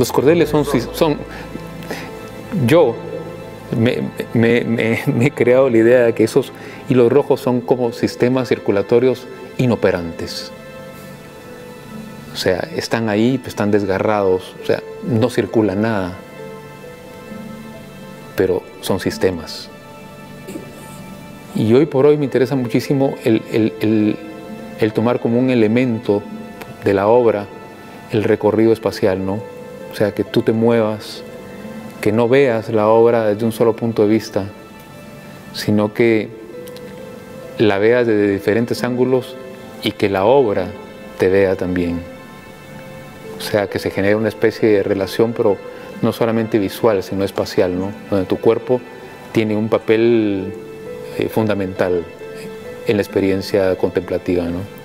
Los cordeles son, yo me, he creado la idea de que esos hilos rojos son como sistemas circulatorios inoperantes. O sea, están ahí, pues, están desgarrados, o sea, no circula nada, pero son sistemas. Y hoy por hoy me interesa muchísimo el, el tomar como un elemento de la obra el recorrido espacial, ¿no? O sea, que tú te muevas, que no veas la obra desde un solo punto de vista, sino que la veas desde diferentes ángulos y que la obra te vea también. O sea, que se genere una especie de relación, pero no solamente visual, sino espacial, ¿no? Donde tu cuerpo tiene un papel eh, fundamental en la experiencia contemplativa, ¿no?